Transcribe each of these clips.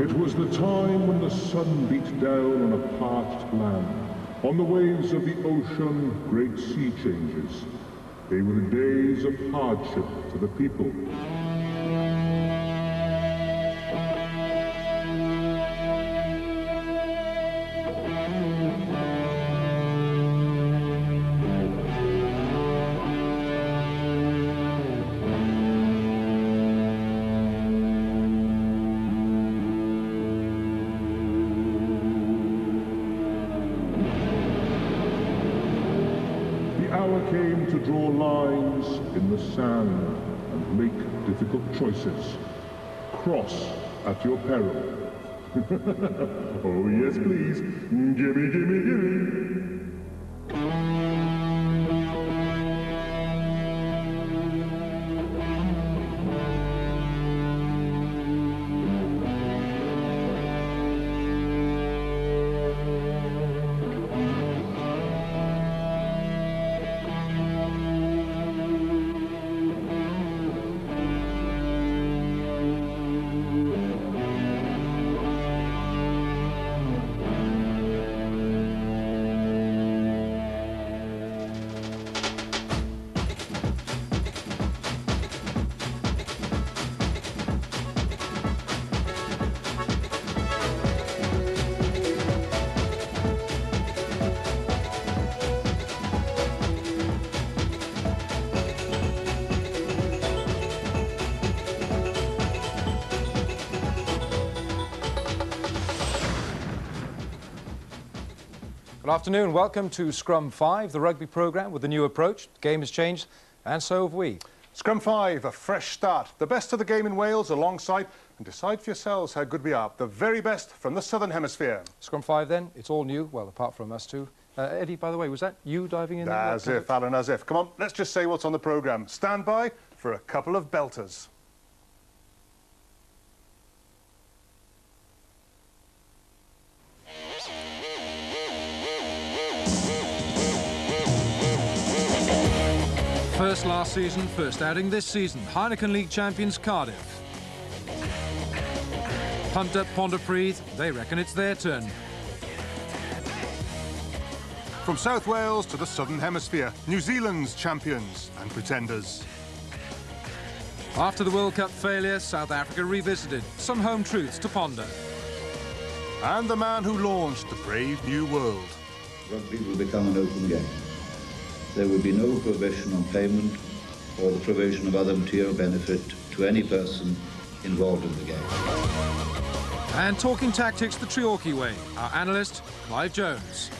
It was the time when the sun beat down on a parched land. On the waves of the ocean, great sea changes. They were days of hardship to the people. Choices. Cross at your peril. oh, yes, please. Gimme, gimme, gimme. Good afternoon. Welcome to Scrum 5, the rugby programme with a new approach. The game has changed, and so have we. Scrum 5, a fresh start. The best of the game in Wales alongside, and decide for yourselves how good we are. The very best from the Southern Hemisphere. Scrum 5 then, it's all new, well, apart from us two. Uh, Eddie, by the way, was that you diving in? there? As if, Alan, as if. Come on, let's just say what's on the programme. Stand by for a couple of belters. First last season, first outing this season. Heineken League champions Cardiff. Pumped up Pontypridd, they reckon it's their turn. From South Wales to the Southern Hemisphere, New Zealand's champions and pretenders. After the World Cup failure, South Africa revisited. Some home truths to ponder. And the man who launched the brave new world. Rugby will become an open game. There will be no prohibition on payment or the provision of other material benefit to any person involved in the game. And talking tactics the Treorchy way, our analyst, Clive Jones.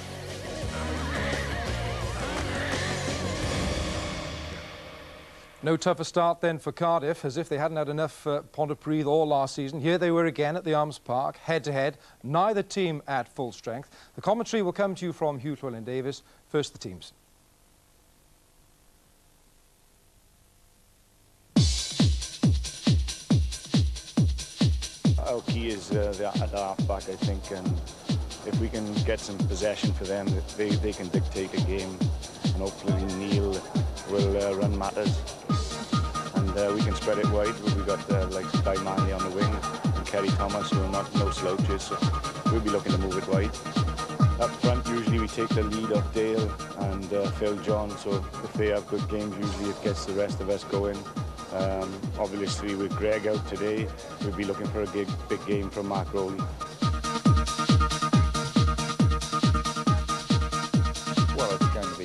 No tougher start then for Cardiff, as if they hadn't had enough uh, Pontypridd all last season. Here they were again at the Arms Park, head-to-head, neither team at full strength. The commentary will come to you from Huw Llywelyn Davies. First, the teams. Our key is uh, the, the half-back, I think, and if we can get some possession for them, they, they can dictate a game, and hopefully Neil will uh, run matters, and uh, we can spread it wide. We've got uh, like Sky Manley on the wing, and Kerry Thomas, who are not no slouches, so we'll be looking to move it wide. Up front, usually we take the lead off Dale and uh, Phil John, so if they have good games, usually it gets the rest of us going. Um, obviously, with Greg out today, we'll be looking for a big, big game from Mark Rowley. Well, it's going to be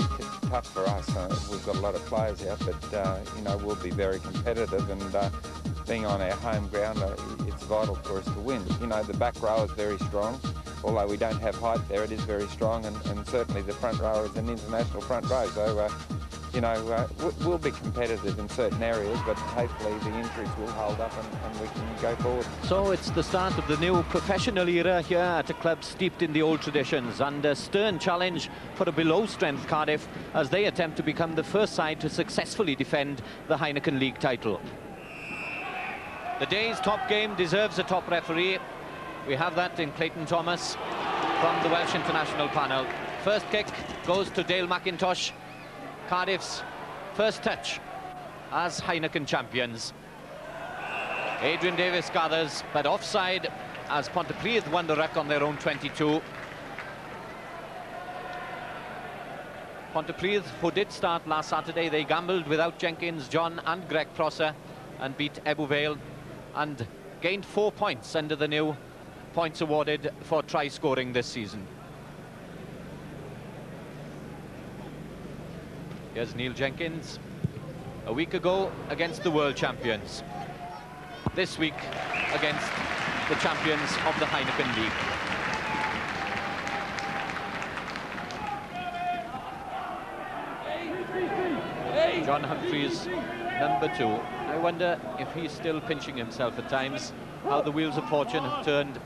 tough for us. Uh, we've got a lot of players out, but uh, you know we'll be very competitive. And uh, being on our home ground, uh, it's vital for us to win. You know the back row is very strong. Although we don't have height there, it is very strong, and, and certainly the front row is an international front row. So. You know, uh, we'll be competitive in certain areas, but hopefully the injuries will hold up and, and we can go forward. So it's the start of the new professional era here at a club steeped in the old traditions and a stern challenge for a below-strength Cardiff as they attempt to become the first side to successfully defend the Heineken League title. The day's top game deserves a top referee. We have that in Clayton Thomas from the Welsh international panel. First kick goes to Dale McIntosh. Cardiff's first touch as Heineken champions. Adrian Davies gathers, but offside as Pontypridd won the ruck on their own 22. Pontypridd, who did start last Saturday, they gambled without Jenkins, John and Greg Prosser and beat Ebbw Vale and gained four points under the new points awarded for try scoring this season. Here's Neil Jenkins, a week ago against the world champions. This week against the champions of the Heineken League. John Humphreys, number two. I wonder if he's still pinching himself at times, how the wheels of fortune have turned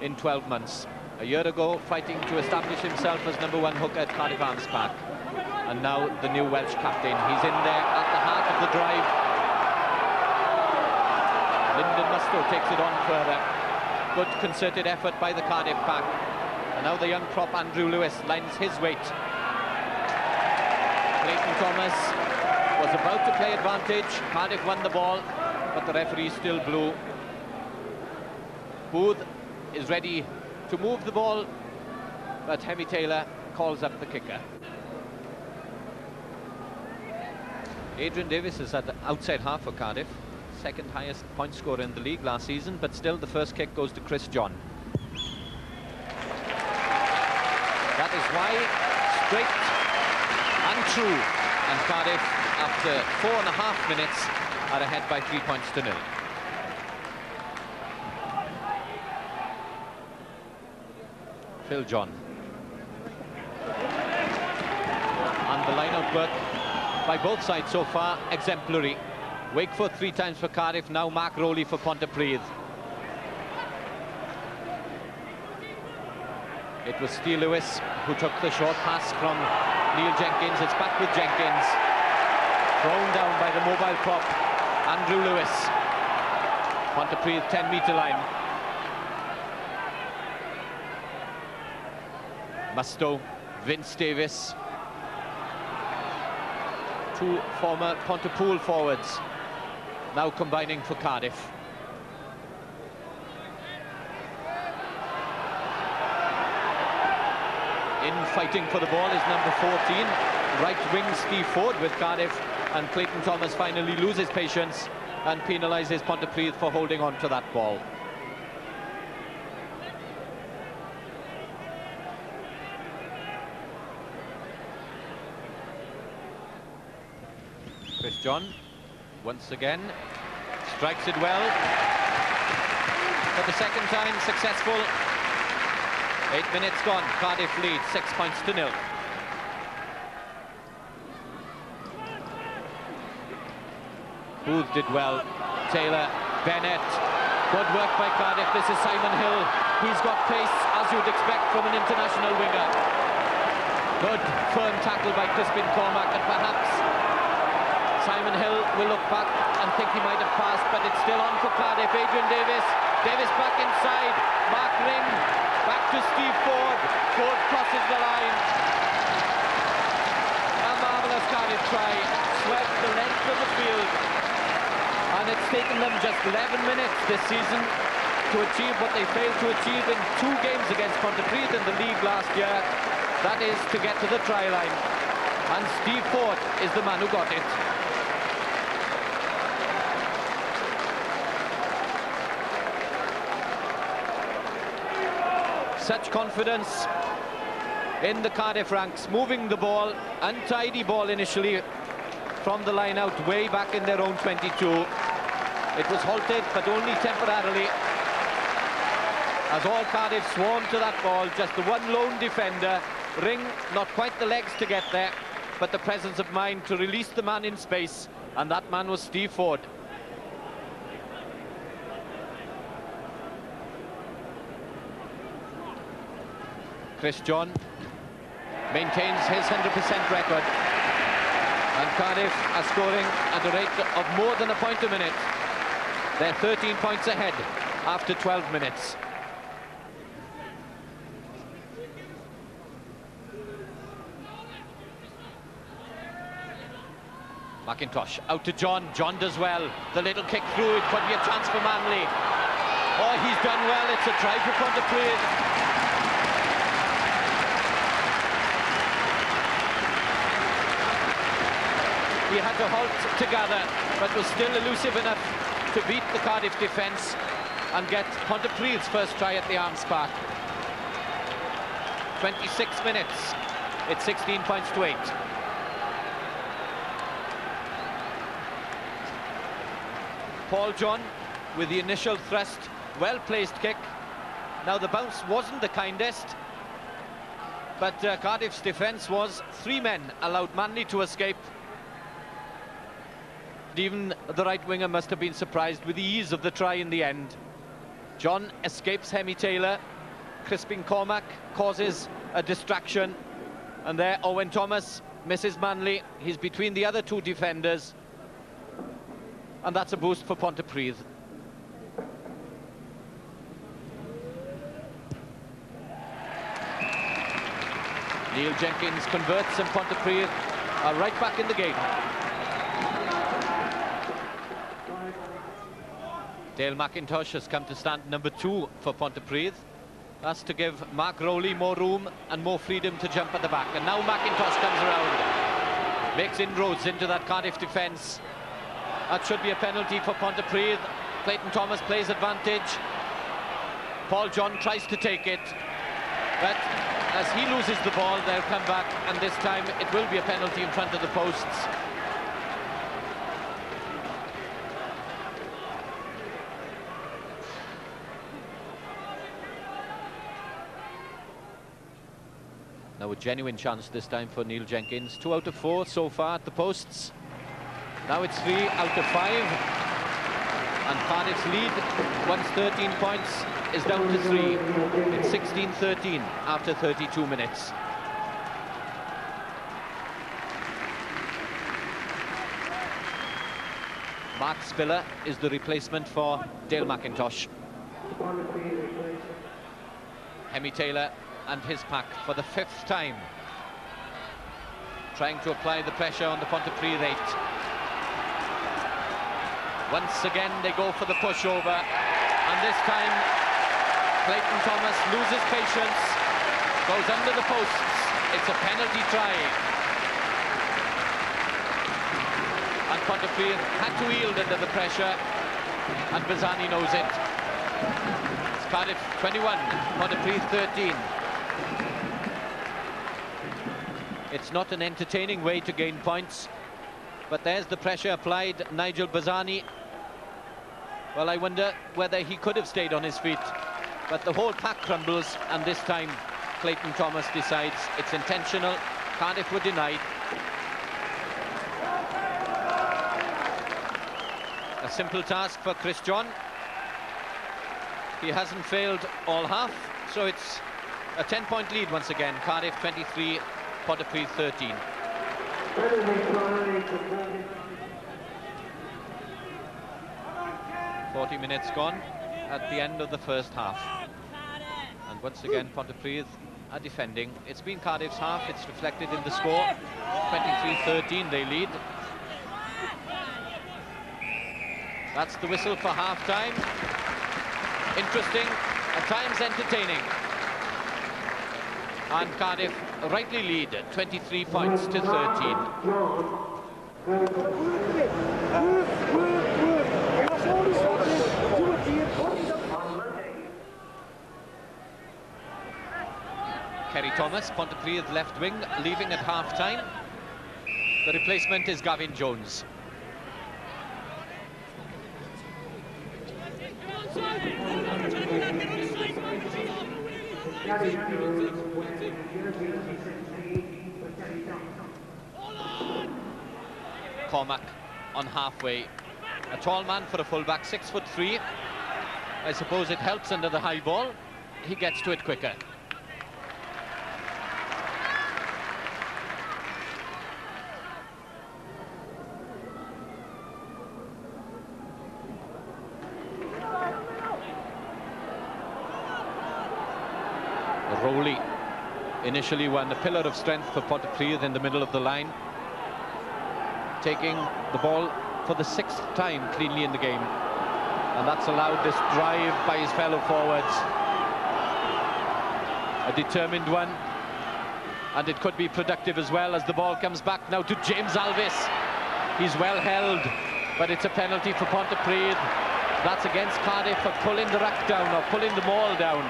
in 12 months. A year ago, fighting to establish himself as number one hooker at Cardiff Arms Park. And now the new Welsh captain. He's in there at the heart of the drive. Lyndon Mustoe takes it on further. Good concerted effort by the Cardiff pack. And now the young prop Andrew Lewis lends his weight. Clayton Thomas was about to play advantage. Cardiff won the ball, but the referee still blew. Booth is ready to move the ball, but Hemi Taylor calls up the kicker. Adrian Davies is at the outside half for Cardiff, second highest point scorer in the league last season, but still the first kick goes to Chris John. That is why straight and true, and Cardiff, after four and a half minutes, are ahead by three points to nil. Phil John. And the line-out work by both sides so far, exemplary. Wakeford three times for Cardiff, now Mark Rowley for Pontypridd. It was Steve Lewis who took the short pass from Neil Jenkins. It's back with Jenkins. Thrown down by the mobile prop, Andrew Lewis. Pontypridd 10-metre line. Mustoe, Vince Davis. Two former Pontypool forwards now combining for Cardiff. In fighting for the ball is number 14, right wing Steve Ford with Cardiff, and Clayton Thomas finally loses patience and penalises Pontypridd for holding on to that ball. John, once again, strikes it well. For the second time, successful. Eight minutes gone, Cardiff lead, six points to nil. Booth did well. Taylor, Bennett. Good work by Cardiff. This is Simon Hill. He's got pace, as you'd expect from an international winger. Good firm tackle by Crispin Cormack, and perhaps Simon Hill will look back and think he might have passed, but it's still on for Cardiff. Adrian Davies, Davies back inside. Mark Ring. Back to Steve Ford. Ford crosses the line. A marvellous Cardiff try. Swept the length of the field. And it's taken them just 11 minutes this season to achieve what they failed to achieve in two games against Pontypridd in the league last year. That is to get to the try line. And Steve Ford is the man who got it. Such confidence in the Cardiff ranks, moving the ball, untidy ball initially from the line out way back in their own 22. It was halted, but only temporarily. As all Cardiff swarmed to that ball, just the one lone defender. Ring, not quite the legs to get there, but the presence of mind to release the man in space. And that man was Steve Ford. Chris John maintains his 100% record. And Cardiff are scoring at a rate of more than a point a minute. They're 13 points ahead after 12 minutes. McIntosh out to John. John does well. The little kick through. It could be a chance for Manley. Oh, he's done well. It's a try for Pontypridd. He had to halt together, but was still elusive enough to beat the Cardiff defence and get Pontypridd's first try at the Arms Park. 26 minutes. It's 16 points to 8. Paul John with the initial thrust, well-placed kick. Now the bounce wasn't the kindest, but uh, Cardiff's defence was three men allowed Manley to escape. Even the right winger must have been surprised with the ease of the try in the end. John escapes Hemi Taylor. Crispin Cormac causes a distraction. And there Owen Thomas misses Manley. He's between the other two defenders. And that's a boost for Pontypridd. Neil Jenkins converts and Pontypridd are right back in the game. Dale McIntosh has come to stand number two for Pontypridd. That's to give Mark Rowley more room and more freedom to jump at the back. And now McIntosh comes around, makes inroads into that Cardiff defence. That should be a penalty for Pontypridd. Clayton Thomas plays advantage. Paul John tries to take it. But as he loses the ball, they'll come back, and this time it will be a penalty in front of the posts. A genuine chance this time for Neil Jenkins. Two out of four so far at the posts. Now it's three out of five. And Cardiff's lead, once 13 points, is down to three. It's 16-13 after 32 minutes. Mark Spiller is the replacement for Dale McIntosh. Hemi Taylor and his pack for the fifth time. Trying to apply the pressure on the Pontypridd. Once again, they go for the pushover. And this time, Clayton Thomas loses patience, goes under the posts. It's a penalty try. And Pontypridd had to yield under the pressure, and Bezani knows it. It's Cardiff 21, Pontypridd 13. It's not an entertaining way to gain points, but there's the pressure applied. Nigel Bezani. Well, I wonder whether he could have stayed on his feet. But the whole pack crumbles, and this time Clayton Thomas decides it's intentional. Cardiff were denied. A simple task for Chris John. He hasn't failed all half, a 10-point lead once again. Cardiff 23, Pontypridd 13. Forty minutes gone at the end of the first half. And once again, Pontypridd are defending. It's been Cardiff's half, it's reflected in the score. 23-13, they lead. That's the whistle for half-time. Interesting, at times entertaining. And Cardiff rightly lead 23 points to 13. Kerry Thomas, Pontypridd left wing, leaving at half-time. The replacement is Gavin Jones. Cormac on halfway. A tall man for a fullback, six foot three. I suppose it helps under the high ball. He gets to it quicker. Rowley initially won a pillar of strength for Pontypridd in the middle of the line. taking the ball for the sixth time cleanly in the game. And that's allowed this drive by his fellow forwards. A determined one. And it could be productive as well as the ball comes back now to James Alvis. He's well held, but it's a penalty for Pontypridd. That's against Cardiff for pulling the rack down or pulling the maul down.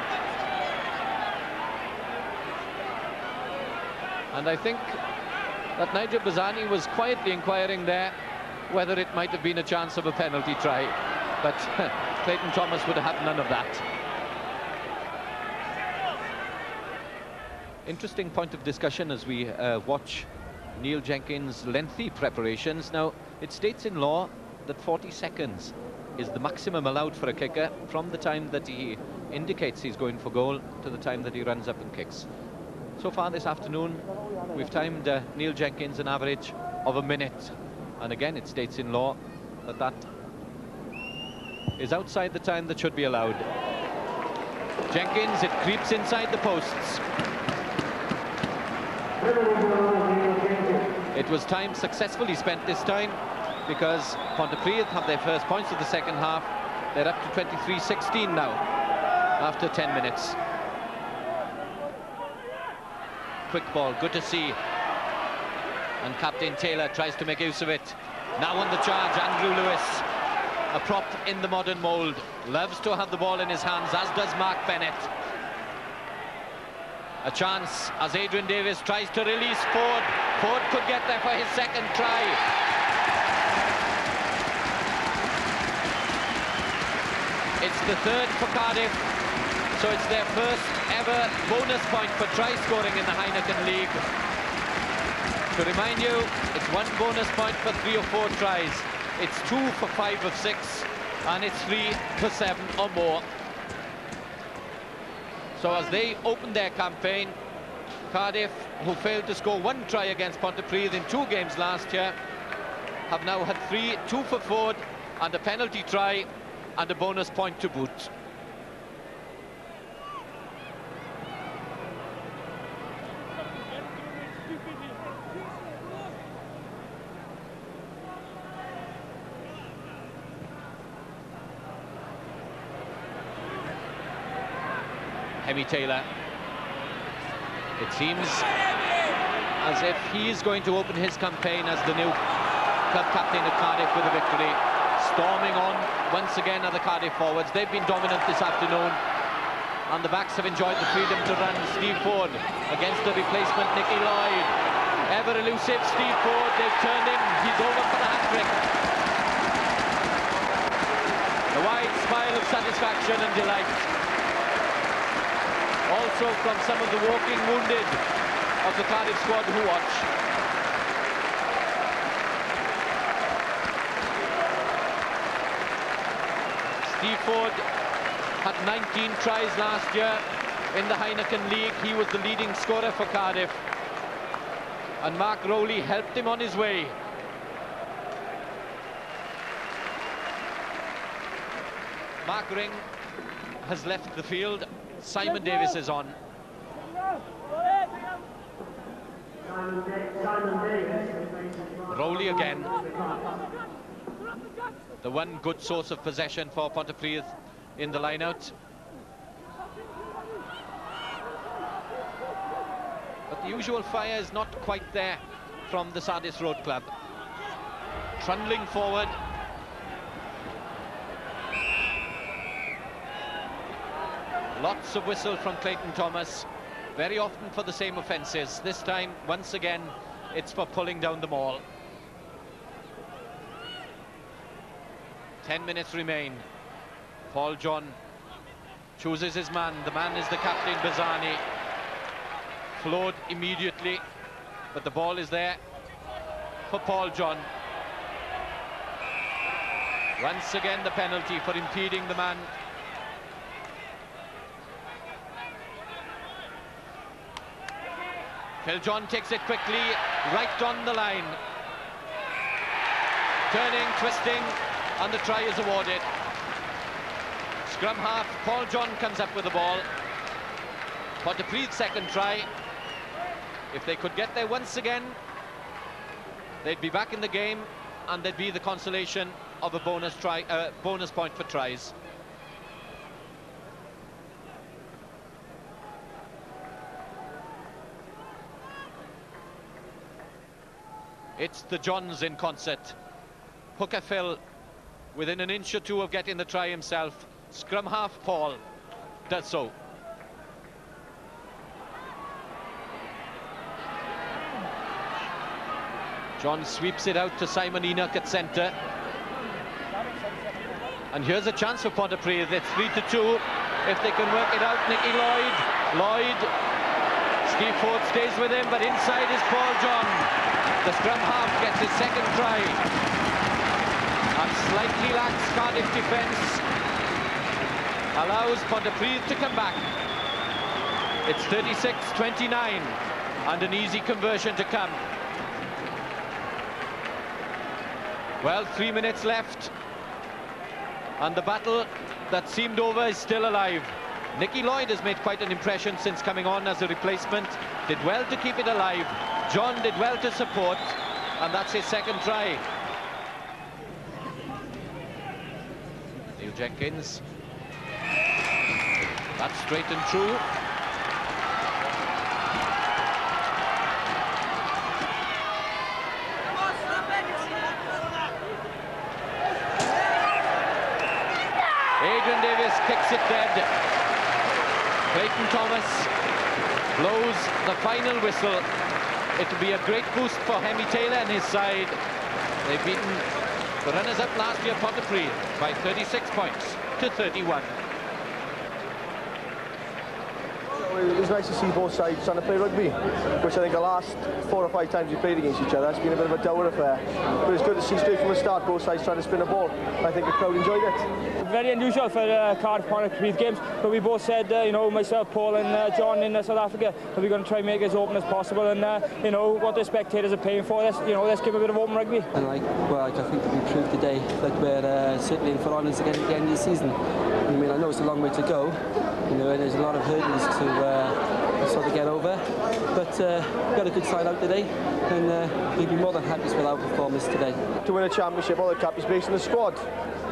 And I think that Nigel Bezani was quietly inquiring there whether it might have been a chance of a penalty try. But Clayton Thomas would have had none of that. Interesting point of discussion as we uh, watch Neil Jenkins' lengthy preparations. Now, it states in law that 40 seconds is the maximum allowed for a kicker from the time that he indicates he's going for goal to the time that he runs up and kicks. So far this afternoon, we've timed uh, Neil Jenkins an average of a minute. And again, it states in law that that is outside the time that should be allowed. Jenkins, it creeps inside the posts. It was time successfully spent this time because Pontypridd have their first points of the second half. They're up to 23-16 now after 10 minutes. Quick ball, good to see. And Captain Taylor tries to make use of it. Now on the charge, Andrew Lewis. A prop in the modern mould. Loves to have the ball in his hands, as does Mark Bennett. A chance as Adrian Davies tries to release Ford. Ford could get there for his second try. It's the third for Cardiff, so it's their first ever bonus point for try scoring in the Heineken League. To remind you, it's one bonus point for three or four tries. It's two for five of six, and it's three for seven or more. So as they open their campaign, Cardiff, who failed to score one try against Pontypridd in two games last year, have now had three, two for Ford, and a penalty try, and a bonus point to boot. Hemi Taylor. It seems as if he is going to open his campaign as the new club captain of Cardiff with a victory. Storming on once again are the Cardiff forwards. They've been dominant this afternoon. And the backs have enjoyed the freedom to run. Steve Ford against the replacement, Nicky Lloyd. Ever elusive Steve Ford. They've turned him. He's over for the hat-trick. A wide smile of satisfaction and delight from some of the walking wounded of the Cardiff squad who watch. Steve Ford had 19 tries last year in the Heineken League. He was the leading scorer for Cardiff. And Mark Rowley helped him on his way. Mark Ring has left the field Simon Davis is on. Rowley again. The one good source of possession for Pontypridd in the line-out. But the usual fire is not quite there from the Sardis Road Club. Trundling forward, Lots of whistles from Clayton Thomas, very often for the same offences. This time, once again, it's for pulling down the maul. Ten minutes remain. Paul John chooses his man. The man is the captain, Bezani. Flowed immediately, but the ball is there for Paul John. Once again, the penalty for impeding the man Phil John takes it quickly, right on the line. Turning, twisting, and the try is awarded. Scrum half, Paul John comes up with the ball. Pontypridd second try. If they could get there once again, they'd be back in the game and there'd be the consolation of a bonus try, uh, bonus point for tries. It's the Johns in concert. Hooker Phil within an inch or two of getting the try himself. Scrum half Paul does so. John sweeps it out to Simon Enoch at centre. And here's a chance for Pontypridd. It's 3 to 2. If they can work it out, Nicky Lloyd. Lloyd. Steve Ford stays with him, but inside is Paul John. The scrum half gets his second try. And slightly lax Cardiff defence allows Pontypridd to come back. It's 36-29 and an easy conversion to come. Well, three minutes left. And the battle that seemed over is still alive. Nicky Lloyd has made quite an impression since coming on as a replacement. Did well to keep it alive. John did well to support. And that's his second try. Neil Jenkins. That's straight and true. Adrian Davies kicks it dead. Clayton Thomas blows the final whistle. It'll be a great boost for Hemi Taylor and his side. They've beaten the runners-up last year, Pontypridd, by 36 points to 31. It was nice to see both sides trying to play rugby, which I think the last four or five times we played against each other, it's been a bit of a dour affair. But it's good to see straight from the start both sides trying to spin a ball. I think the crowd enjoyed it. Very unusual for uh, Cardiff Pontypridd games, but we both said, uh, you know, myself, Paul and uh, John in uh, South Africa, that we're going to try and make it as open as possible and, uh, you know, what the spectators are paying for, let's, you know, let's give a bit of open rugby. And like, well, like I think we proved today that we're uh, certainly in for honours again at the end of the season. I mean, I know it's a long way to go, you know, and there's a lot of hurdles to uh, sort of get over, but uh, we got a good side out today, and uh, we'd be more than happy with our performance today. To win a championship all the cup is based on the squad.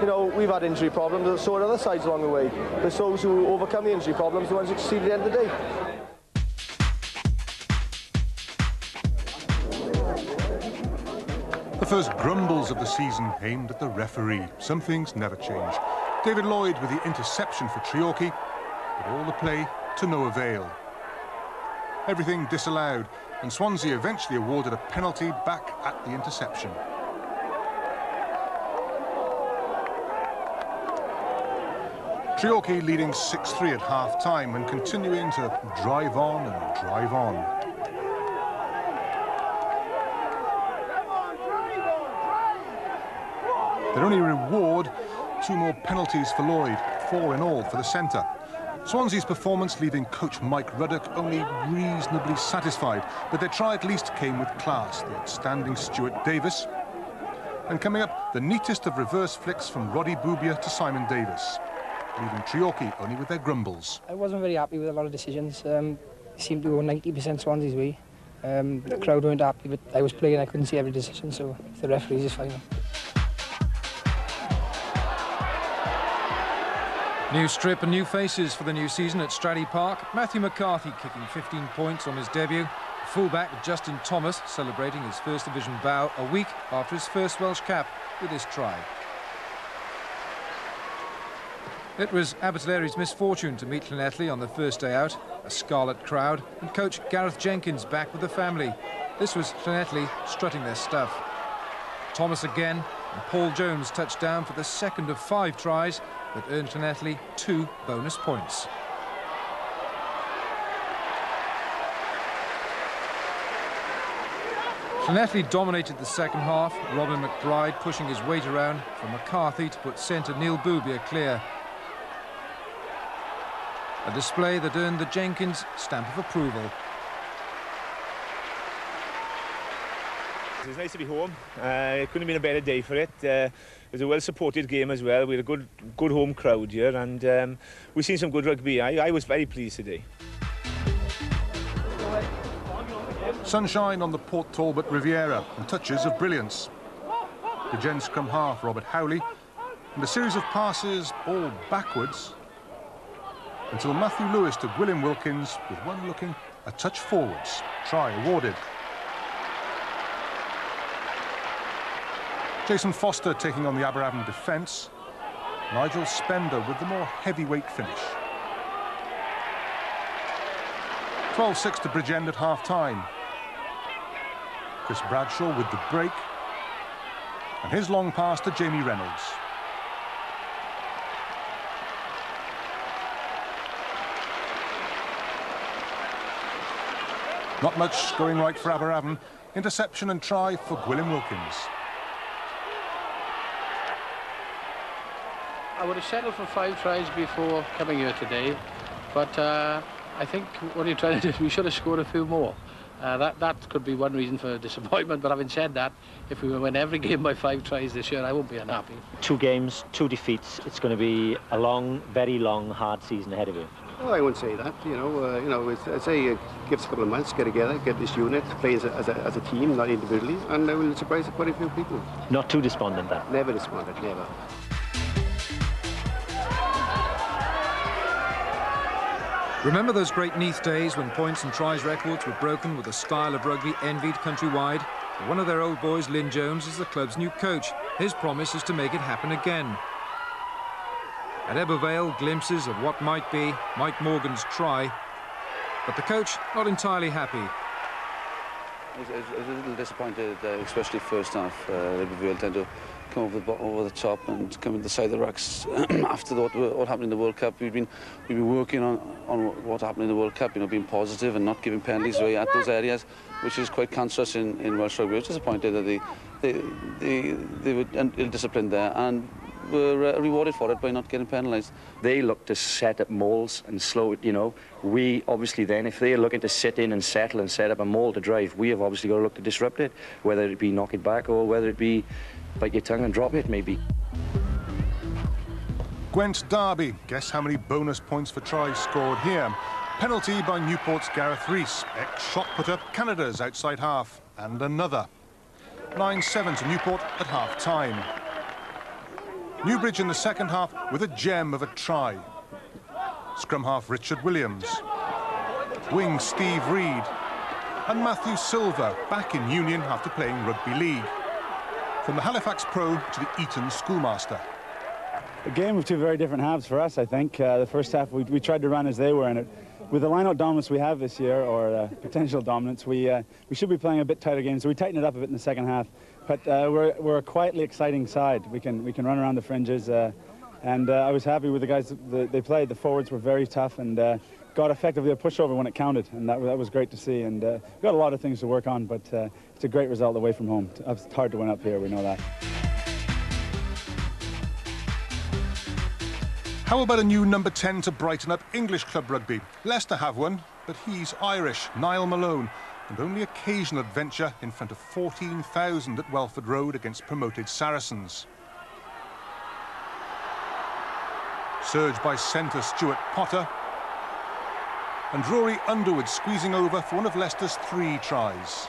You know, we've had injury problems, so are other sides along the way. But it's those who overcome the injury problems, the ones who succeed at the end of the day. The first grumbles of the season aimed at the referee. Some things never change. David Lloyd with the interception for Treorchy, but all the play to no avail. Everything disallowed, and Swansea eventually awarded a penalty back at the interception. Treorchy leading 6-3 at half-time and continuing to drive on and drive on. Their only reward, two more penalties for Lloyd, four in all for the centre. Swansea's performance leaving coach Mike Ruddock only reasonably satisfied, but their try at least came with class, the outstanding Stuart Davies. And coming up, the neatest of reverse flicks from Roddy Bubia to Simon Davis, leaving Treorchy only with their grumbles. I wasn't very happy with a lot of decisions. Um, it seemed to go 90% Swansea's way. Um, the crowd weren't happy, but I was playing, I couldn't see every decision, so the referees is fine. New strip and new faces for the new season at Stradey Park. Matthew McCarthy kicking 15 points on his debut. Fullback Justin Thomas celebrating his first division bow a week after his first Welsh cap with his try. It was Abertillery's misfortune to meet Llanelli on the first day out. A scarlet crowd and coach Gareth Jenkins back with the family. This was Llanelli strutting their stuff. Thomas again and Paul Jones touched down for the second of five tries that earned Llanelli two bonus points. Llanelli dominated the second half, Robin McBride pushing his weight around for McCarthy to put centre Neil Boobyer clear. A display that earned the Jenkins stamp of approval. It's nice to be home. Uh, it couldn't have been a better day for it. Uh, it was a well-supported game as well. We had a good, good home crowd here, and um, we've seen some good rugby. I, I was very pleased today. Sunshine on the Port Talbot Riviera and touches of brilliance. The Gen scrum half, Robert Howley, and a series of passes all backwards until Matthew Lewis to Gwilym Wilkins with one looking a touch forwards. Try awarded. Jason Foster taking on the Aberavon defence. Nigel Spender with the more heavyweight finish. 12-6 to Bridgend at half-time. Chris Bradshaw with the break. And his long pass to Jamie Reynolds. Not much going right for Aberavon. Interception and try for Gwilym Wilkins. I would have settled for five tries before coming here today, but uh, I think what you're trying to do, we should have scored a few more. Uh, that, that could be one reason for disappointment, but having said that, if we win every game by five tries this year, I won't be unhappy. Two games, two defeats. It's going to be a long, very long, hard season ahead of you. Oh, I wouldn't say that. You know, uh, you know, I'd say uh, give us a couple of months, get together, get this unit, play as a, as a, as a team, not individually, and uh, we'll surprise quite a few people. Not too despondent, then? Never despondent, never. Remember those great Neath days when points and tries records were broken with a style of rugby envied countrywide? One of their old boys, Lyn Jones, is the club's new coach. His promise is to make it happen again. At Ebbw Vale, glimpses of what might be Mike Morgan's try. But the coach not entirely happy. I was, I was a little disappointed, uh, especially first half. Uh, Ebbw Vale tend to come over the, over the top and come in the side of the racks after what, what happened in the World Cup. We've been we've been working on on what happened in the World Cup. You know, being positive and not giving penalties away at those areas, which is quite cancerous in, in Welsh rugby. Was disappointed that they they they, they were ill-disciplined there and were uh, rewarded for it by not getting penalised. They look to set up mauls and slow it, you know. We obviously then, if they're looking to sit in and settle and set up a maul to drive, we have obviously got to look to disrupt it, whether it be knock it back or whether it be bite your tongue and drop it, maybe. Gwent Derby. Guess how many bonus points for tries scored here? Penalty by Newport's Gareth Rees. Ex-shot putter Canada's outside half. And another. 9-7 to Newport at half-time. Newbridge in the second half with a gem of a try. Scrum half Richard Williams. Wing Steve Reed. And Matthew Silva back in Union after playing rugby league. From the Halifax Pro to the Eton Schoolmaster. A game of two very different halves for us, I think. Uh, the first half, we, we, tried to run as they were, in it, with the line-out dominance we have this year, or uh, potential dominance, we, uh, we should be playing a bit tighter games. So we tightened it up a bit in the second half. But uh, we're, we're a quietly exciting side. We can, we can run around the fringes. Uh, and uh, I was happy with the guys that they played. The forwards were very tough and got effectively a pushover when it counted, and that, that was great to see. And uh, we've got a lot of things to work on, but uh, it's a great result away from home. It's hard to win up here, we know that. How about a new number 10 to brighten up English club rugby? Leicester have one, but he's Irish, Niall Malone, and only occasional adventure in front of 14,000 at Welford Road against promoted Saracens. Surge by centre Stuart Potter, and Rory Underwood squeezing over for one of Leicester's three tries.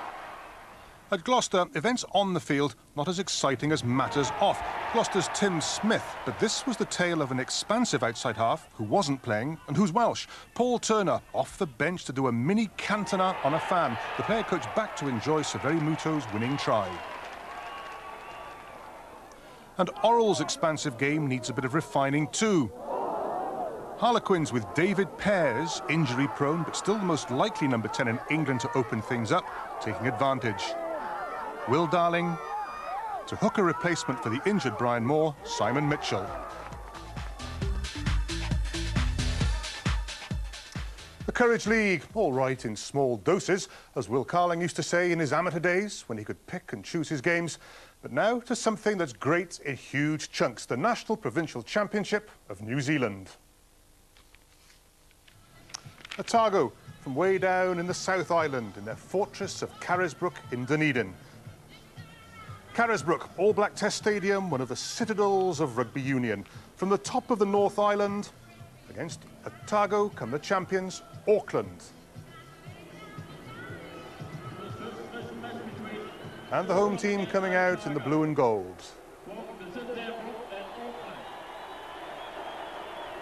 At Gloucester, events on the field not as exciting as matters off. Gloucester's Tim Smith, but this was the tale of an expansive outside half who wasn't playing and who's Welsh. Paul Turner off the bench to do a mini Cantona on a fan. The player coach back to enjoy Severi Muto's winning try. And Orrell's expansive game needs a bit of refining too. Harlequins with David Pears, injury-prone, but still the most likely number 10 in England to open things up, taking advantage. Will Darling to hook a replacement for the injured Brian Moore, Simon Mitchell. The Courage League, all right in small doses, as Will Carling used to say in his amateur days when he could pick and choose his games. But now to something that's great in huge chunks, the National Provincial Championship of New Zealand. Otago, from way down in the South Island in their fortress of Carisbrook in Dunedin. Carisbrook, All Black Test Stadium, one of the citadels of rugby union. From the top of the North Island, against Otago come the champions, Auckland. And the home team coming out in the blue and gold.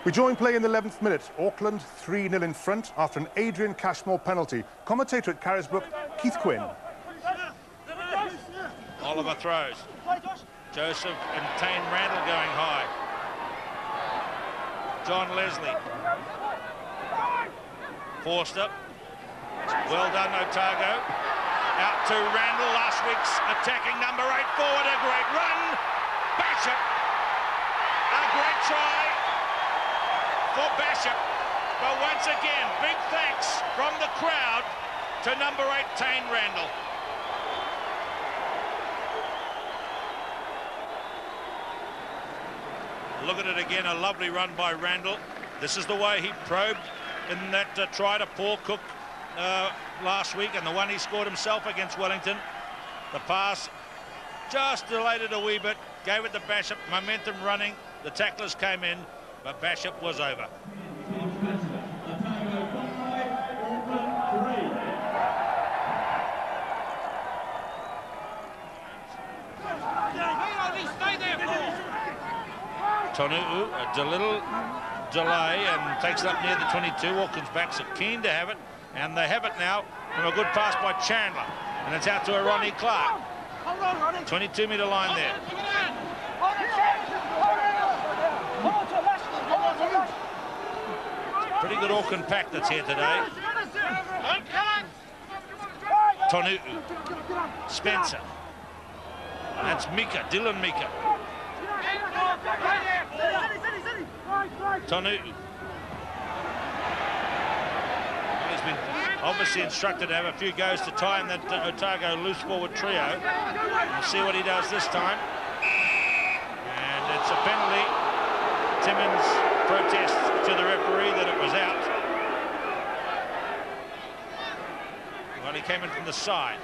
We join play in the 11th minute. Auckland 3-0 in front after an Adrian Cashmore penalty. Commentator at Carisbrooke, Keith Quinn. Oliver throws. Joseph and Taine Randell going high. John Leslie. Forster. Well done, Otago. Out to Randell, last week's attacking number eight forward. A great run. Bishop. A great try for Bishop. But once again, big thanks from the crowd to number eight, Taine Randell. Look at it again, a lovely run by Randell. This is the way he probed in that uh, try to Paul Cook uh, last week and the one he scored himself against Wellington. The pass just delayed it a wee bit, gave it to Bishop, momentum running. The tacklers came in, but Bishop was over. Tonu'u, uh, a little delay and takes it up near the 22. Auckland's backs are keen to have it, and they have it now from a good pass by Chandler. And it's out to Eroni Clarke. 22 metre line there. Pretty good Auckland pack that's here today. Tonu'u. Spencer. That's Mika, Dylan Mika. Tonu'u. He's been obviously instructed to have a few goes to tie in that Otago loose forward trio. We'll see what he does this time. And it's a penalty. Timmins protests to the referee that it was out. Well, he came in from the side.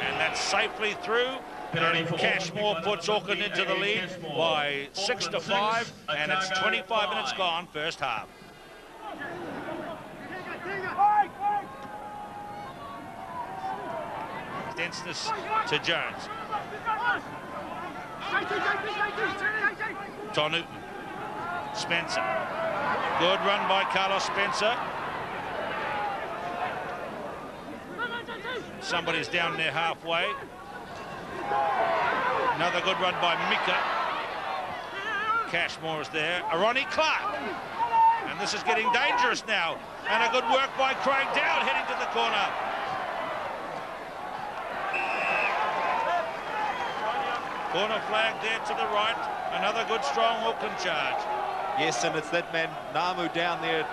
And that's safely through. And Cashmore puts Auckland into the lead by six to five, and it's 25 minutes gone, first half. To Jones. Tonu. Spencer. Good run by Carlos Spencer. Somebody's down there halfway. Another good run by Mika. Cashmore is there. Eroni Clarke. And this is getting dangerous now. And a good work by Craig Dowd heading to the corner. Corner flag there to the right. Another good, strong Auckland charge. Yes, and it's that man, Namu, down there.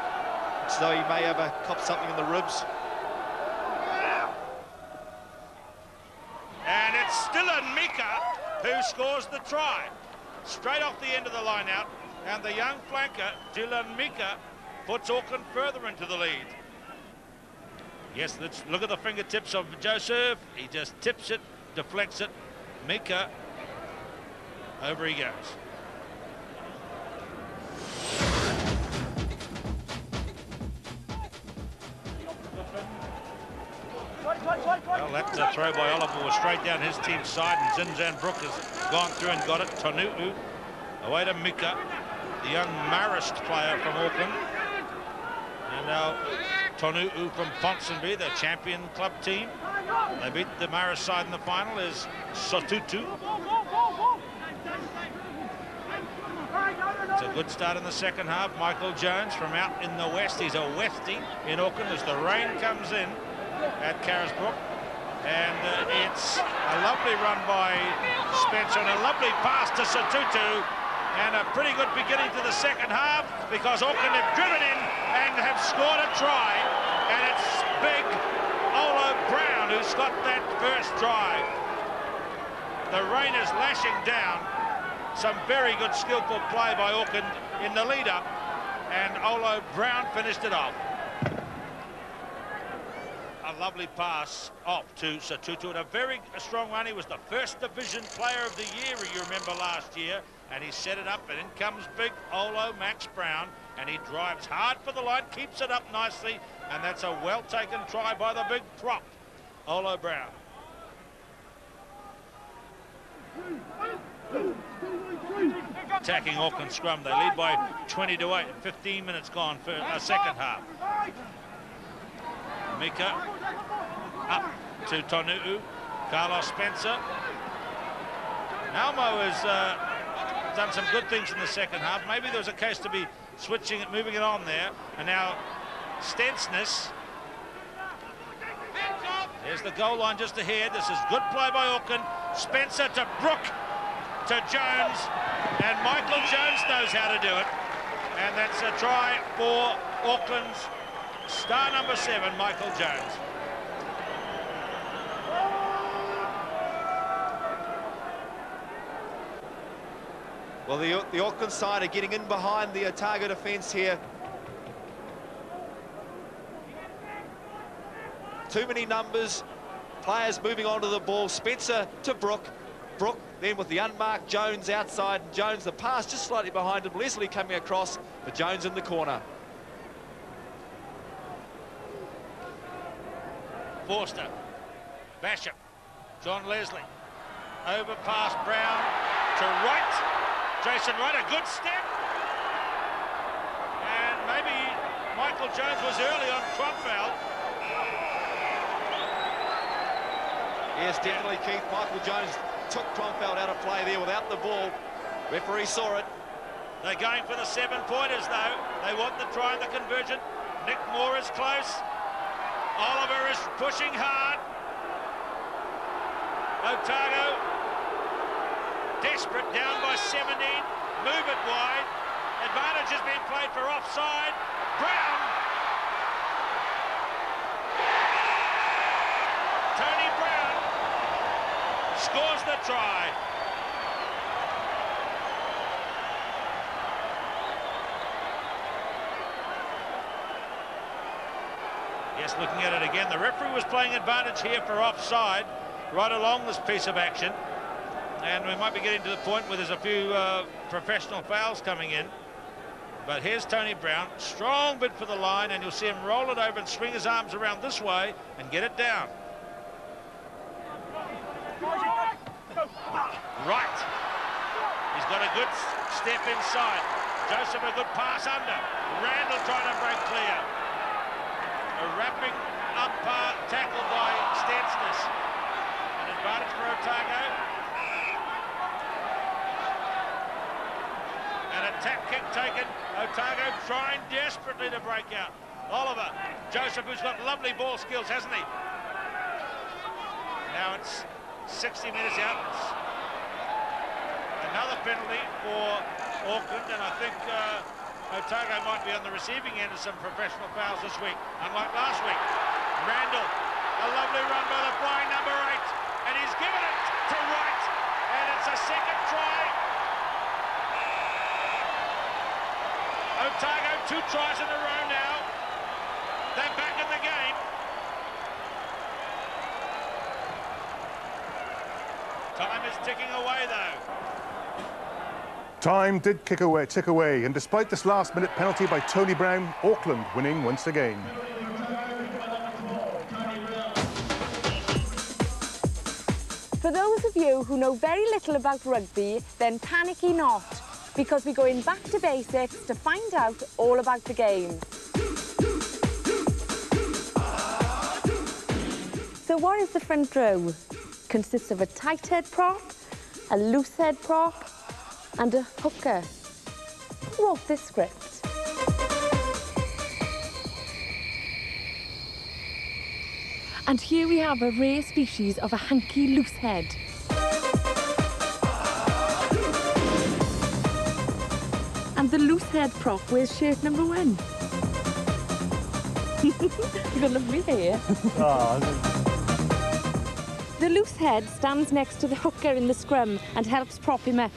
So he may have a cop something in the ribs. And it's Dylan Mika who scores the try. Straight off the end of the line out. And the young flanker, Dylan Mika, puts Auckland further into the lead. Yes, let's look at the fingertips of Joseph. He just tips it, deflects it. Mika over he goes. Well, that uh, throw by Oliver was straight down his team's side, and Zinzan Brooke has gone through and got it. Tonu'u away to Mika, the young Marist player from Auckland. And now Tonu'u from Ponsonby, the champion club team. They beat the Marist side in the final is Sotutu. It's a good start in the second half. Michael Jones from out in the west. He's a Westie in Auckland as the rain comes in at Carisbrooke. And uh, it's a lovely run by Spencer and a lovely pass to Sotutu. And a pretty good beginning to the second half because Auckland have driven in and have scored a try. And it's big Olo Brown who's got that first try. The rain is lashing down. Some very good skillful play by Auckland in the lead-up. And Olo Brown finished it off. A lovely pass off to Sotutu. And a very strong run. He was the first division player of the year, you remember, last year. And he set it up, and in comes big Olo Max Brown. and he drives hard for the line, keeps it up nicely, and that's a well-taken try by the big prop, Olo Brown. Attacking Auckland scrum, they lead by 20 to 8, 15 minutes gone for a second half. Mika up to Tonu'u, Carlos Spencer. Almo has uh, done some good things in the second half. Maybe there was a case to be switching it, moving it on there. And now Stensness. There's the goal line just ahead. This is good play by Auckland. Spencer to Brooke to Jones. And Michael Jones knows how to do it. And that's a try for Auckland's star number seven, Michael Jones. Well, the, the Auckland side are getting in behind the Otago defence here. Too many numbers, players moving onto the ball. Spencer to Brooke. Brooke then with the unmarked Jones outside. And Jones, the pass just slightly behind him. Leslie coming across for Jones in the corner. Forster. Basham. John Leslie. Over past Brown to right. Jason Wright, a good step. And maybe Michael Jones was early on Kronfeld. Yes, definitely, Keith. Michael Jones took Kronfeld out of play there without the ball. Referee saw it. They're going for the seven-pointers, though. They want the try and the conversion. Nick Moore is close. Oliver is pushing hard. Otago Desperate, down by 17. Move it wide. Advantage has been played for offside. Brown. Tony Brown try. Yes, looking at it again, the referee was playing advantage here for offside right along this piece of action and we might be getting to the point where there's a few uh, professional fouls coming in. But here's Tony Brown, strong bid for the line, and you'll see him roll it over and swing his arms around this way and get it down. Right. He's got a good step inside. Joseph a good pass under. Randell trying to break clear. A wrapping up uh, tackle by Stensness. An advantage for Otago. tap kick taken. Otago trying desperately to break out. Oliver, Joseph, who's got lovely ball skills, hasn't he? Now it's 60 minutes out. Another penalty for Auckland, and I think uh, Otago might be on the receiving end of some professional fouls this week, unlike last week. Randell, a lovely run by the flying number eight, and he's given it to Wright, and it's a second try Otago, two tries in a row now. They're back in the game. Time is ticking away, though. Time did kick away, tick away, and despite this last-minute penalty by Tony Brown, Auckland winning once again. For those of you who know very little about rugby, then panicky not because we're going back to basics to find out all about the game. So what is the front row? Consists of a tight head prop, a loose head prop and a hooker. Who wrote this script? And here we have a rare species of a hanky loose head. And the loose head prop wears shirt number one. You've got lovely hair. Oh, the loose head stands next to the hooker in the scrum and helps prop him up.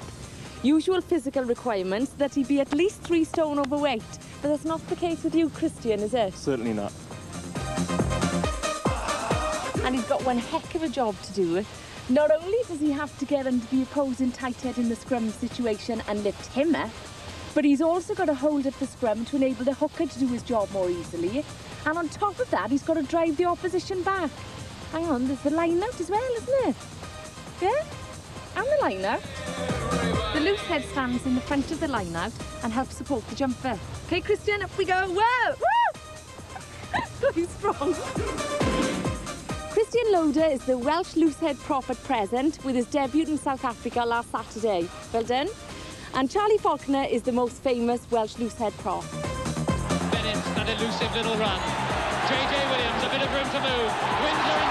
Usual physical requirements that he be at least three stone overweight, but that's not the case with you, Christian, is it? Certainly not. And he's got one heck of a job to do. Not only does he have to get under the opposing tight head in the scrum situation and lift him up, But he's also got to hold up the scrum to enable the hooker to do his job more easily. And on top of that, he's got to drive the opposition back. Hang on, there's the line out as well, isn't it? Yeah? And the line out. The loose head stands in the front of the line out and helps support the jumper. Okay, Christian, up we go. Whoa! Woo! He's strong. Christian Loader is the Welsh loosehead prop at present with his debut in South Africa last Saturday. Well done. And Charlie Faulkner is the most famous Welsh loosehead prop. Bennett, that elusive little run. J.J. Williams, a bit of room to move. Windsor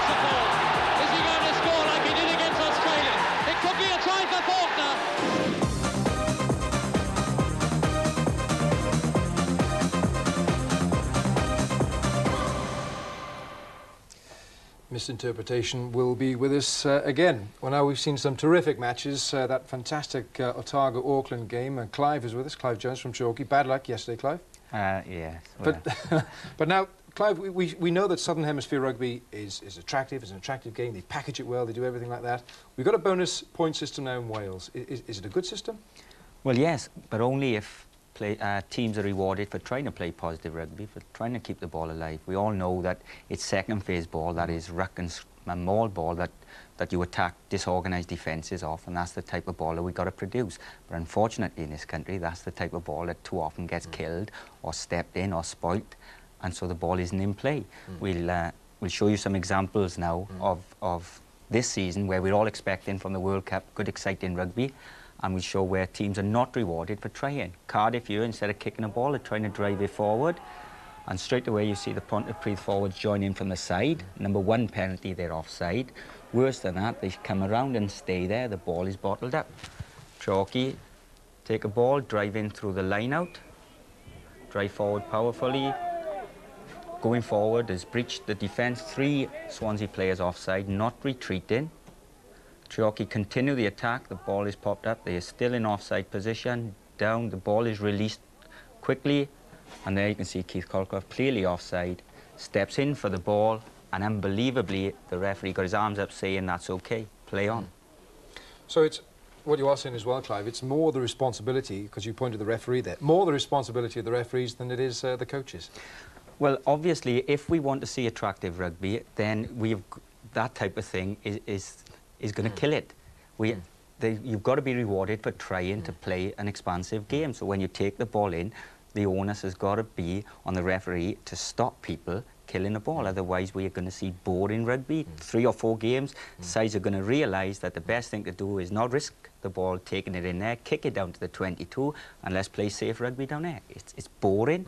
misinterpretation will be with us uh, again. Well, now we've seen some terrific matches. Uh, that fantastic uh, Otago-Auckland game. And Clive is with us, Clive Jones from Chalky. Bad luck yesterday, Clive. Uh, yes. But, but now, Clive, we, we, we know that Southern Hemisphere rugby is, is attractive. It's an attractive game. They package it well. They do everything like that. We've got a bonus point system now in Wales. Is, is it a good system? Well, yes, but only if play, uh, teams are rewarded for trying to play positive rugby, for trying to keep the ball alive. We all know that it's second phase ball, that is ruck and, and maul ball that, that you attack disorganised defences off, and that's the type of ball that we've got to produce. But unfortunately in this country, that's the type of ball that too often gets killed or stepped in or spoilt, and so the ball isn't in play. We'll, uh, we'll show you some examples now of, of this season where we're all expecting from the World Cup good, exciting rugby, and we show where teams are not rewarded for trying. Cardiff here, instead of kicking a ball, are trying to drive it forward. And straight away you see the Pontypridd forwards join in from the side. Number one penalty, they're offside. Worse than that, they come around and stay there. The ball is bottled up. Chalky, take a ball, drive in through the line out. Drive forward powerfully. Going forward has breached the defence. Three Swansea players offside, not retreating. Chalky continue the attack. The ball is popped up. They are still in offside position. Down. The ball is released quickly. And there you can see Keith Colcroft clearly offside. Steps in for the ball. And unbelievably, the referee got his arms up saying that's okay. Play on. So it's what you are saying as well, Clive. It's more the responsibility, because you pointed the referee there, more the responsibility of the referees than it is uh, the coaches. Well, obviously, if we want to see attractive rugby, then we've that type of thing is is, is going to kill it. We, they, you've got to be rewarded for trying to play an expansive game. So when you take the ball in, the onus has got to be on the referee to stop people killing the ball. Otherwise, we are going to see boring rugby. Three or four games, sides are going to realise that the best thing to do is not risk the ball, taking it in there, kick it down to the 22, and let's play safe rugby down there. It's, it's boring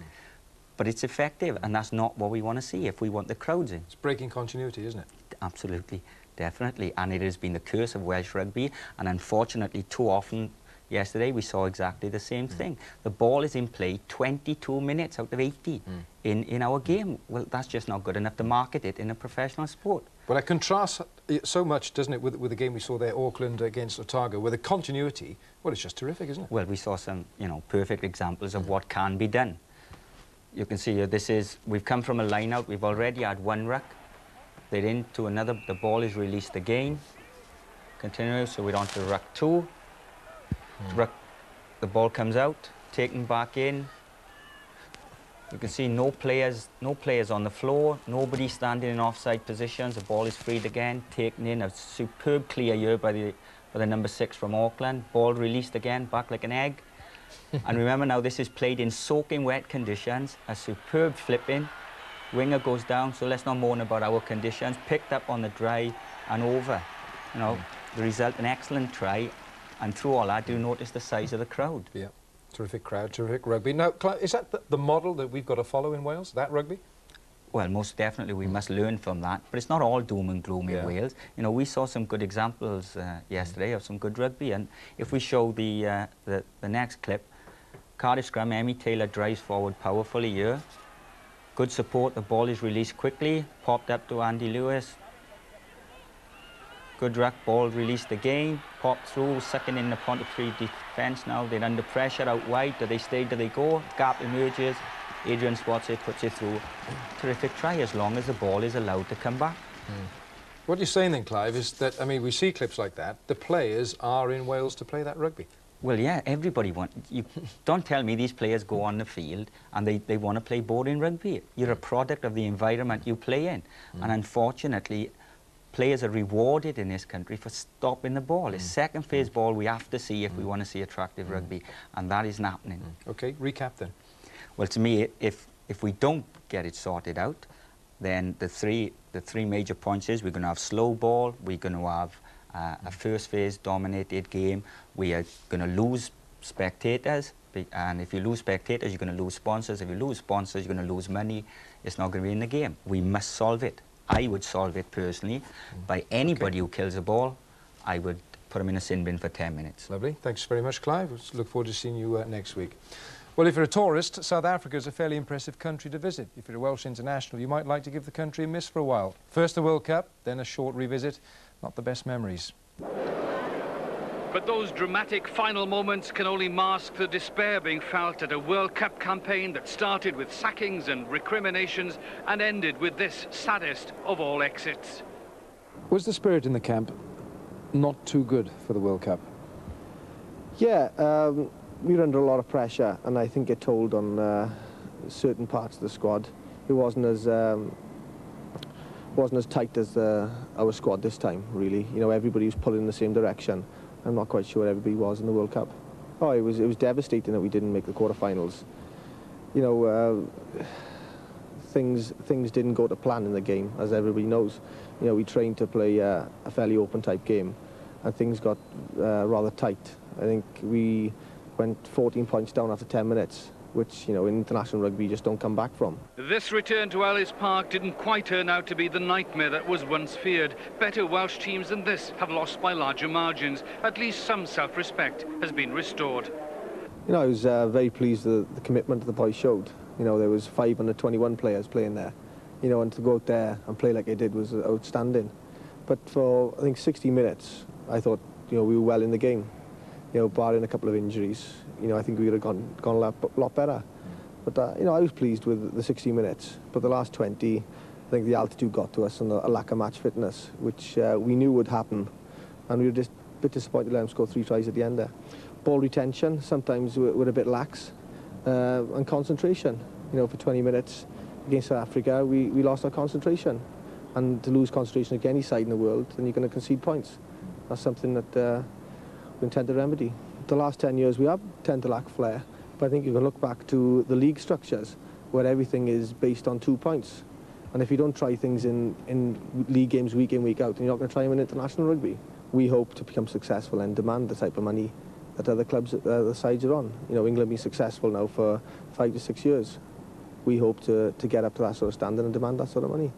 but it's effective, and that's not what we want to see if we want the crowds in. It's breaking continuity, isn't it? Absolutely, definitely, and it has been the curse of Welsh rugby, and unfortunately, too often yesterday we saw exactly the same hmm. thing. The ball is in play 22 minutes out of 80 hmm. in, in our hmm. game. Well, that's just not good enough to market it in a professional sport. But it contrasts it so much, doesn't it, with, with the game we saw there, Auckland against Otago, where the continuity, well, it's just terrific, isn't it? Well, we saw some, you know, perfect examples of what can be done. You can see here, this is, we've come from a line out, we've already had one ruck. They're into another, the ball is released again. Continue, so we're on to ruck two. Hmm. Ruck, the ball comes out, taken back in. You can see no players, no players on the floor, nobody standing in offside positions. The ball is freed again, taken in. A superb clear here by the, by the number six from Auckland. Ball released again, back like an egg. and remember now, this is played in soaking wet conditions. A superb flip in. Winger goes down, so let's not moan about our conditions. Picked up on the dry and over. You know, the result, an excellent try. And through all that, do notice the size of the crowd. Yeah, terrific crowd, terrific rugby. Now, is that the, model that we've got to follow in Wales, that rugby? Well, most definitely we must learn from that. But it's not all doom and gloom Yeah. in Wales. You know, we saw some good examples uh, yesterday of some good rugby. And if we show the, uh, the, the next clip, Cardiff scrum, Hemi Taylor drives forward powerfully here. Good support, the ball is released quickly, popped up to Andy Lewis. Good ruck, ball released again, popped through, sucking in the Pontypridd defence now. They're under pressure out wide. Do they stay, do they go? Gap emerges. Adrian spots it, puts it through. Terrific try as long as the ball is allowed to come back. Hmm. What you're saying then, Clive, is that, I mean, we see clips like that. The players are in Wales to play that rugby. Well, yeah, everybody want. You don't tell me these players go on the field and they, they want to play boring rugby. You're a product of the environment you play in, Mm. and unfortunately, players are rewarded in this country for stopping the ball. Mm. It's second phase ball we have to see if we want to see attractive rugby, and that isn't happening. Okay, recap then. Well, to me, if if we don't get it sorted out, then the three the three major points is we're going to have slow ball, we're going to have uh, a first phase dominated game, we are going to lose spectators, and if you lose spectators, you're going to lose sponsors. If you lose sponsors, you're going to lose money. It's not going to be in the game. We must solve it. I would solve it personally by anybody who kills a ball. I would put them in a sin bin for 10 minutes. Lovely. Thanks very much, Clive. We'll Look forward to seeing you uh, next week. Well, if you're a tourist, South Africa is a fairly impressive country to visit. If you're a Welsh international, you might like to give the country a miss for a while. First the World Cup, then a short revisit. Not the best memories. But those dramatic final moments can only mask the despair being felt at a World Cup campaign that started with sackings and recriminations and ended with this saddest of all exits. Was the spirit in the camp not too good for the World Cup? Yeah, um, we were under a lot of pressure, and I think it told on uh, certain parts of the squad. It wasn't as um, wasn't as tight as uh, our squad this time. Really, you know, everybody was pulling in the same direction. I'm not quite sure what everybody was in the World Cup. Oh, it was it was devastating that we didn't make the quarterfinals. You know, uh, things things didn't go to plan in the game, as everybody knows. You know, we trained to play uh, a fairly open type game, and things got uh, rather tight. I think we went 14 points down after 10 minutes, which you know in international rugby you just don't come back from. This return to Ellis Park didn't quite turn out to be the nightmare that was once feared. Better Welsh teams than this have lost by larger margins. At least some self-respect has been restored. You know, I was uh, very pleased with the commitment the boys showed. You know, there was 521 players playing there. You know, and to go out there and play like they did was outstanding. But for I think 60 minutes, I thought you know we were well in the game. You know, barring a couple of injuries, you know, I think we would have gone gone a lot, better. But uh, you know, I was pleased with the 60 minutes. But the last 20, I think the altitude got to us and a, lack of match fitness, which uh, we knew would happen, and we were just a bit disappointed to let them score three tries at the end there. Ball retention sometimes we're, we're a bit lax, uh, and concentration. You know, for 20 minutes against South Africa, we, we lost our concentration, and to lose concentration against any side in the world, then you're going to concede points. That's something that we intend to remedy. The last 10 years we have tend to lack flair, but I think you can look back to the league structures where everything is based on two points. And if you don't try things in, in league games week in, week out, then you're not going to try them in international rugby. We hope to become successful and demand the type of money that other clubs, uh, the sides are on. You know, England been successful now for five to six years. We hope to, to get up to that sort of standard and demand that sort of money.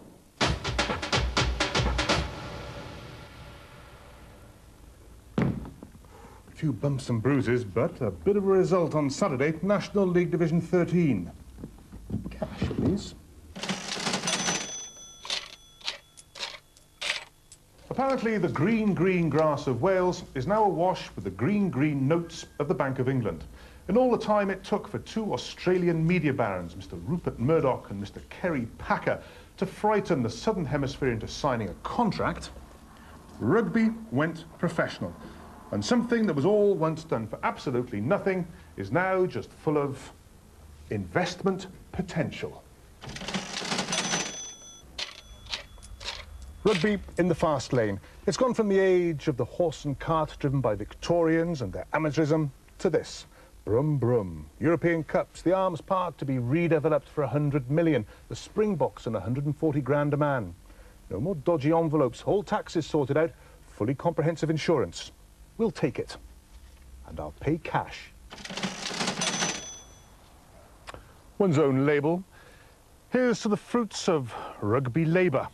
Few bumps and bruises, but a bit of a result on Saturday, National League Division 13. Cash, please. Apparently, the green, green grass of Wales is now awash with the green, green notes of the Bank of England. In all the time it took for two Australian media barons, Mr. Rupert Murdoch and Mr. Kerry Packer, to frighten the Southern Hemisphere into signing a contract, rugby went professional. And something that was all once done for absolutely nothing is now just full of investment potential. Rugby in the fast lane. It's gone from the age of the horse and cart driven by Victorians and their amateurism to this. Brum brum. European Cups, the Arms Park to be redeveloped for 100 million, the Springboks and 140 grand a man. No more dodgy envelopes, all taxes sorted out, fully comprehensive insurance. We'll take it. And I'll pay cash. One's own label. Here's to the fruits of rugby labour.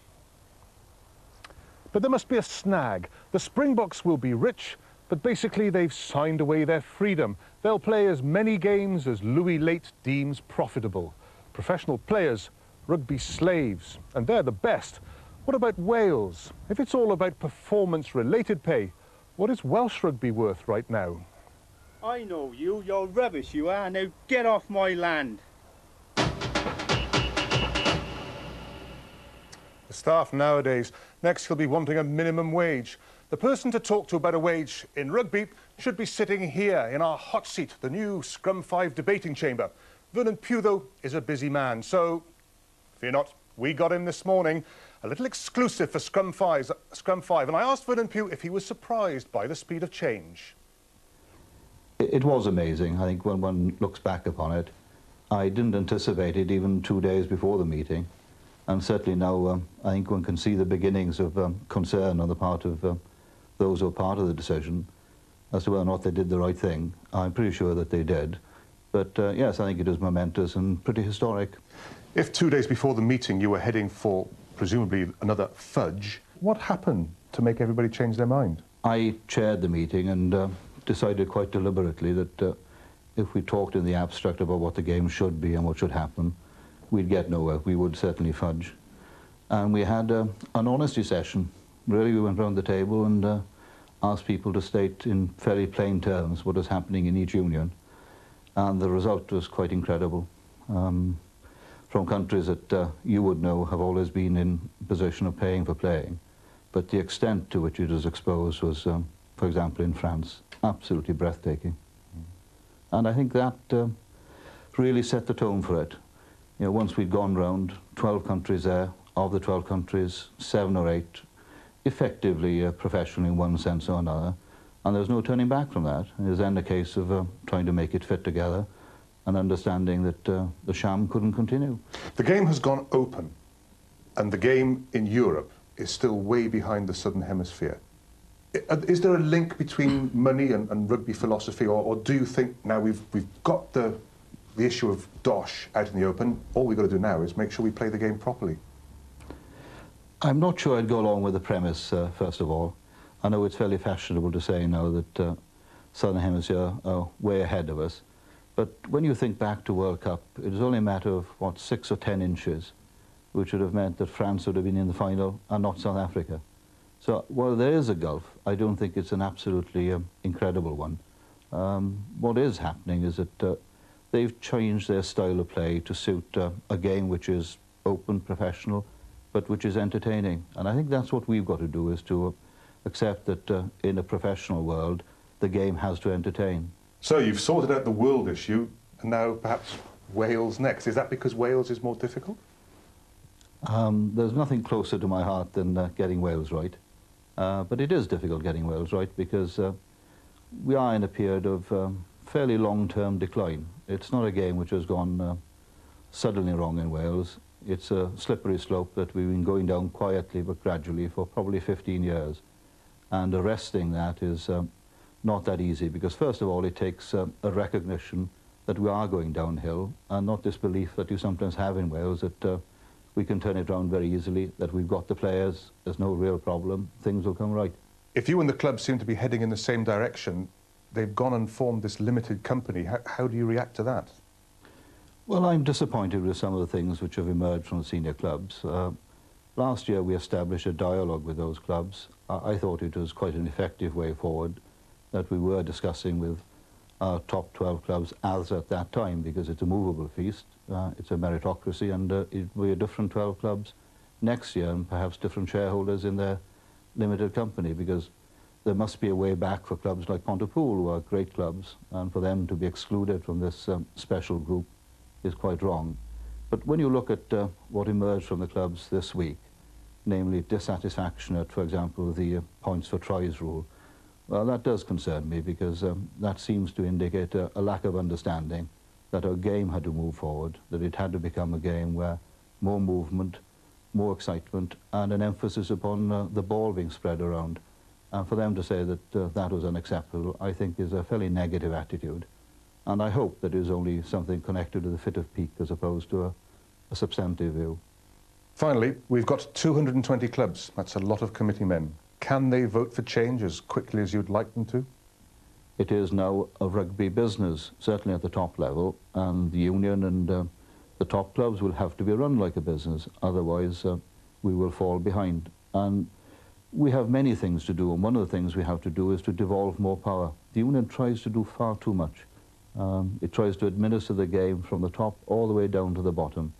But there must be a snag. The Springboks will be rich, but basically they've signed away their freedom. They'll play as many games as Louis Luyt deems profitable. Professional players, rugby slaves, and they're the best. What about Wales? If it's all about performance-related pay, what is Welsh rugby worth right now? I know you, you're rubbish you are, now get off my land. The staff nowadays, next he'll be wanting a minimum wage. The person to talk to about a wage in rugby should be sitting here in our hot seat, the new Scrum V debating chamber. Vernon Pugh, though, is a busy man, so fear not, we got him this morning. A little exclusive for Scrum V, Scrum V and I asked Vernon Pugh if he was surprised by the speed of change. It was amazing, I think, when one looks back upon it. I didn't anticipate it even two days before the meeting. And certainly now, um, I think one can see the beginnings of um, concern on the part of um, those who are part of the decision as to whether or not they did the right thing. I'm pretty sure that they did. But uh, yes, I think it is momentous and pretty historic. If two days before the meeting you were heading for presumably another fudge, what happened to make everybody change their mind? I chaired the meeting and uh, decided quite deliberately that uh, if we talked in the abstract about what the game should be and what should happen, we'd get nowhere. We would certainly fudge. And we had uh, an honesty session. Really, we went around the table and uh, asked people to state in fairly plain terms what was happening in each union. And the result was quite incredible. Um, from countries that uh, you would know have always been in position of paying for playing. But the extent to which it was exposed was, um, for example, in France, absolutely breathtaking. And I think that uh, really set the tone for it. You know, once we'd gone round, 12 countries there, of the 12 countries, seven or eight effectively uh, professional in one sense or another, and there was no turning back from that. It was then a case of uh, trying to make it fit together and understanding that uh, the sham couldn't continue. The game has gone open, and the game in Europe is still way behind the Southern Hemisphere. Uh, is there a link between money and, and rugby philosophy, or, or, do you think now we've, we've got the, the issue of Dosh out in the open, all we've got to do now is make sure we play the game properly? I'm not sure I'd go along with the premise, uh, first of all. I know it's fairly fashionable to say now that uh, Southern Hemisphere are way ahead of us. But when you think back to World Cup, it was only a matter of, what, six or ten inches, which would have meant that France would have been in the final and not South Africa. So while there is a gulf, I don't think it's an absolutely um, incredible one. Um, what is happening is that uh, they've changed their style of play to suit uh, a game which is open, professional, but which is entertaining. And I think that's what we've got to do, is to uh, accept that uh, in a professional world, the game has to entertain. So you've sorted out the world issue, and now perhaps Wales next. Is that because Wales is more difficult? Um, there's nothing closer to my heart than uh, getting Wales right. Uh, but it is difficult getting Wales right because uh, we are in a period of um, fairly long-term decline. It's not a game which has gone uh, suddenly wrong in Wales. It's a slippery slope that we've been going down quietly but gradually for probably 15 years. And arresting that is um, not that easy because first of all it takes um, a recognition that we are going downhill and not this belief that you sometimes have in Wales that uh, we can turn it around very easily, that we've got the players, there's no real problem, things will come right. If you and the club seem to be heading in the same direction, they've gone and formed this limited company. How, how do you react to that? Well, I'm disappointed with some of the things which have emerged from the senior clubs. Uh, last year we established a dialogue with those clubs. I, I thought it was quite an effective way forward that we were discussing with our top 12 clubs as at that time because it's a movable feast, uh, it's a meritocracy and uh, it will be a different 12 clubs next year and perhaps different shareholders in their limited company because there must be a way back for clubs like Pontypool who are great clubs and for them to be excluded from this um, special group is quite wrong. But when you look at uh, what emerged from the clubs this week, namely dissatisfaction at, for example, the points for tries rule, well, that does concern me because um, that seems to indicate a, a, lack of understanding that our game had to move forward, that it had to become a game where more movement, more excitement, and an emphasis upon uh, the ball being spread around. And for them to say that uh, that was unacceptable, I think is a fairly negative attitude. And I hope that it is only something connected to the fit of pique as opposed to a, a substantive view. Finally, we've got 220 clubs. That's a lot of committee men. Can they vote for change as quickly as you'd like them to? It is now a rugby business, certainly at the top level, and the union and uh, the top clubs will have to be run like a business, otherwise uh, we will fall behind. And we have many things to do, and one of the things we have to do is to devolve more power. The union tries to do far too much. Um, it tries to administer the game from the top all the way down to the bottom,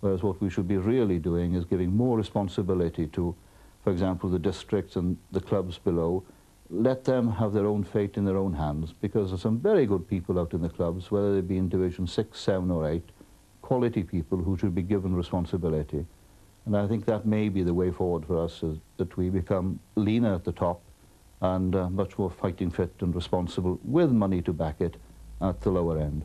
whereas what we should be really doing is giving more responsibility to for example, the districts and the clubs below, let them have their own fate in their own hands because there's some very good people out in the clubs, whether they be in Division 6, 7 or 8, quality people who should be given responsibility. And I think that may be the way forward for us, is that we become leaner at the top and uh, much more fighting fit and responsible with money to back it at the lower end.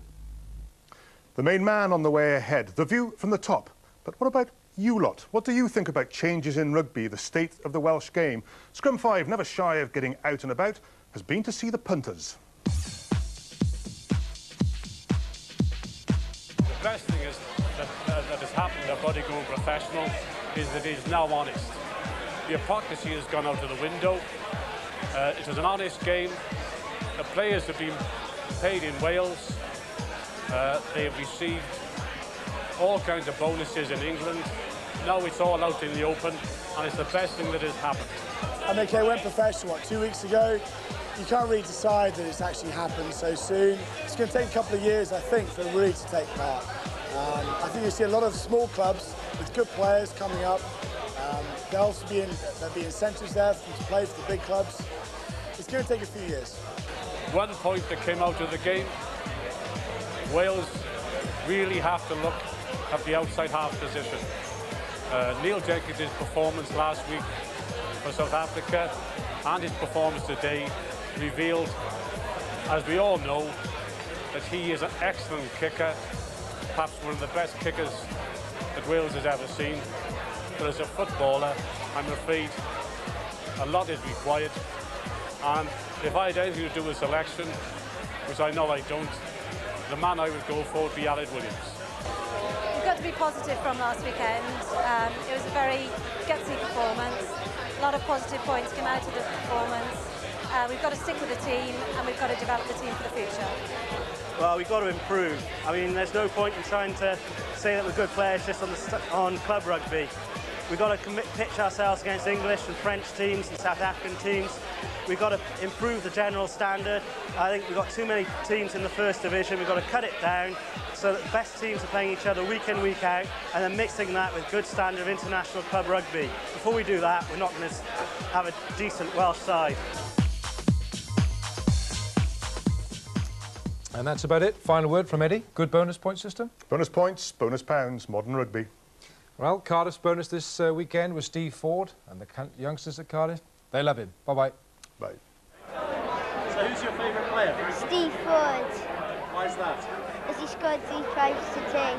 The main man on the way ahead. The view from the top. But what about you lot? What do you think about changes in rugby, the state of the Welsh game? Scrum V, never shy of getting out and about, has been to see the punters. The best thing is that, uh, that has happened about going professional is that he's now honest. The hypocrisy has gone out of the window. Uh, it was an honest game. The players have been paid in Wales. Uh, they have received all kinds of bonuses in England. Now it's all out in the open, and it's the best thing that has happened. And okay, went professional, what, two weeks ago? You can't really decide that it's actually happened so soon. It's going to take a couple of years, I think, for the really to take part. Um, I think you see a lot of small clubs with good players coming up. Um, there'll also be, in, there'll be incentives there for them to play for the big clubs. It's going to take a few years. One point that came out of the game, Wales really have to look at the outside half position. Uh, Neil Jenkins' performance last week for South Africa and his performance today revealed, as we all know, that he is an excellent kicker, perhaps one of the best kickers that Wales has ever seen. But as a footballer, I'm afraid a lot is required. And if I had anything to do with selection, which I know I don't, the man I would go for would be Aled Williams. Got to be positive from last weekend. Um, it was a very gutsy performance. A lot of positive points came out of the performance. Uh, we've got to stick with the team and we've got to develop the team for the future. Well, we've got to improve. I mean, there's no point in trying to say that we're good players just on, the, on club rugby. We've got to commit, pitch ourselves against English and French teams and South African teams. We've got to improve the general standard. I think we've got too many teams in the first division. We've got to cut it down so that the best teams are playing each other week in, week out, and then mixing that with good standard of international club rugby. Before we do that, we're not going to have a decent Welsh side. And that's about it. Final word from Eddie. Good bonus point system? Bonus points, bonus pounds, modern rugby. Well, Cardiff's bonus this uh, weekend was Steve Ford and the youngsters at Cardiff. They love him. Bye-bye. Bye. So who's your favourite player? Steve Ford. Why is that? As he scored three tries today.